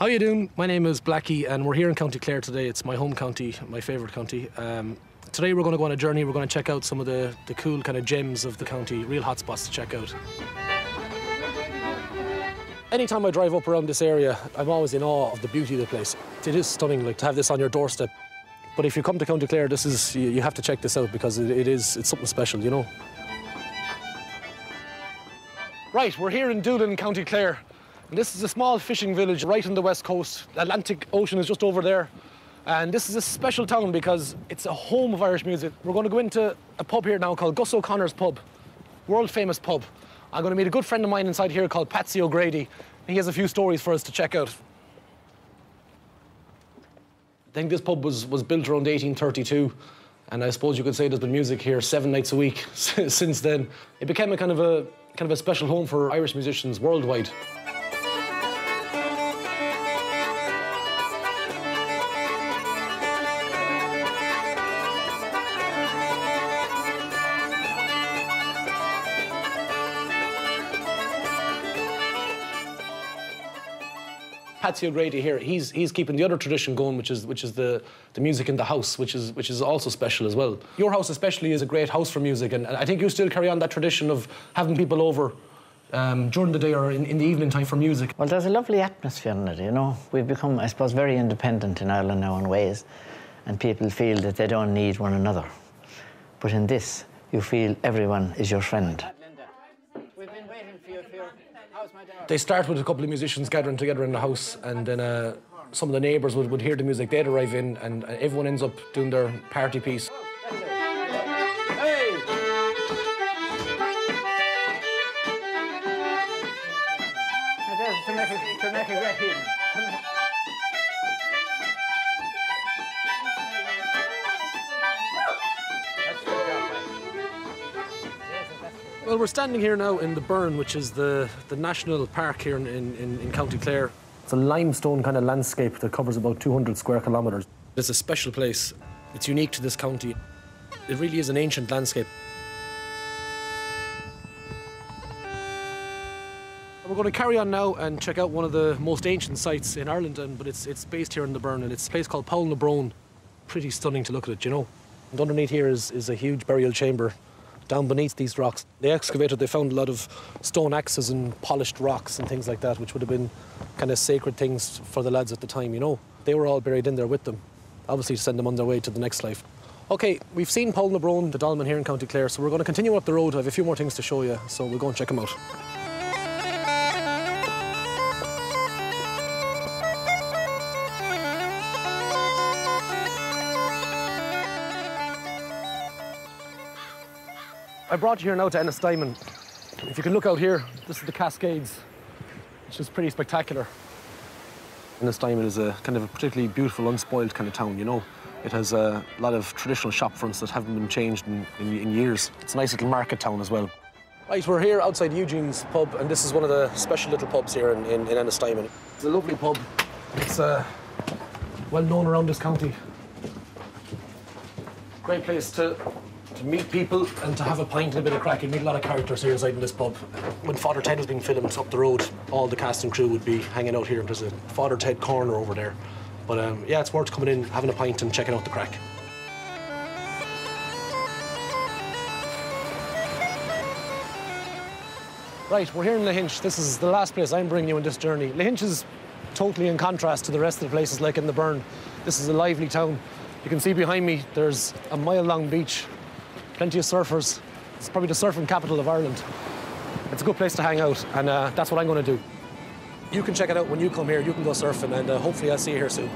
How you doing? My name is Blackie, and we're here in County Clare today. It's my home county, my favourite county. Um, today we're going to go on a journey. We're going to check out some of the, the cool kind of gems of the county, real hotspots to check out. Anytime I drive up around this area, I'm always in awe of the beauty of the place. It is stunning, like to have this on your doorstep. But if you come to County Clare, this is you, you have to check this out because it, it is it's something special, you know. Right, we're here in Doolin, County Clare. This is a small fishing village right on the west coast. The Atlantic Ocean is just over there. And this is a special town because it's a home of Irish music. We're going to go into a pub here now called Gus O'Connor's Pub, world famous pub. I'm going to meet a good friend of mine inside here called Patsy O'Grady. He has a few stories for us to check out. I think this pub was, was built around 1832, and I suppose you could say there's been music here seven nights a week since then. It became a kind of a kind of a special home for Irish musicians worldwide. Patsy O'Grady here, he's, he's keeping the other tradition going, which is, which is the, the music in the house, which is, which is also special as well. Your house especially is a great house for music, and, and I think you still carry on that tradition of having people over um, during the day or in, in the evening time for music. Well, there's a lovely atmosphere in it, you know. We've become, I suppose, very independent in Ireland now in ways, and people feel that they don't need one another. But in this, you feel everyone is your friend. We've been waiting for you, for your... How's my daughter? They start with a couple of musicians gathering together in the house, and then uh, some of the neighbours would, would hear the music, they'd arrive in, and uh, everyone ends up doing their party piece. Hey! To make it, to make it great Well, we're standing here now in the Burren, which is the, the national park here in, in, in County Clare. It's a limestone kind of landscape that covers about 200 square kilometres. It's a special place. It's unique to this county. It really is an ancient landscape. We're going to carry on now and check out one of the most ancient sites in Ireland, and, but it's, it's based here in the Burren, and it's a place called Poulnabrone. Pretty stunning to look at it, you know. And underneath here is, is a huge burial chamber down beneath these rocks. They excavated, they found a lot of stone axes and polished rocks and things like that, which would have been kind of sacred things for the lads at the time, you know. They were all buried in there with them, obviously to send them on their way to the next life. OK, we've seen Paul na the dolmen here in County Clare, so we're going to continue up the road. I have a few more things to show you, so we'll go and check them out. I brought you here now to Ennistimon. If you can look out here, this is the Cascades, which is pretty spectacular. Ennistimon is a kind of a particularly beautiful, unspoiled kind of town, you know. It has a lot of traditional shop fronts that haven't been changed in, in, in years. It's a nice little market town as well. Right, we're here outside Eugene's pub, and this is one of the special little pubs here in, in, in Ennistimon. It's a lovely pub. It's uh, well known around this county. Great place to to meet people and to have a pint and a bit of crack. You meet a lot of characters here inside in this pub. When Father Ted was being filmed up the road, all the cast and crew would be hanging out here. There's a Father Ted corner over there. But um, yeah, it's worth coming in, having a pint and checking out the crack. Right, we're here in Lahinch. This is the last place I'm bringing you on this journey. Lahinch is totally in contrast to the rest of the places like in the Burren. This is a lively town. You can see behind me there's a mile long beach, plenty of surfers. It's probably the surfing capital of Ireland. It's a good place to hang out, and uh, that's what I'm going to do. You can check it out when you come here. You can go surfing, and uh, hopefully I'll see you here soon.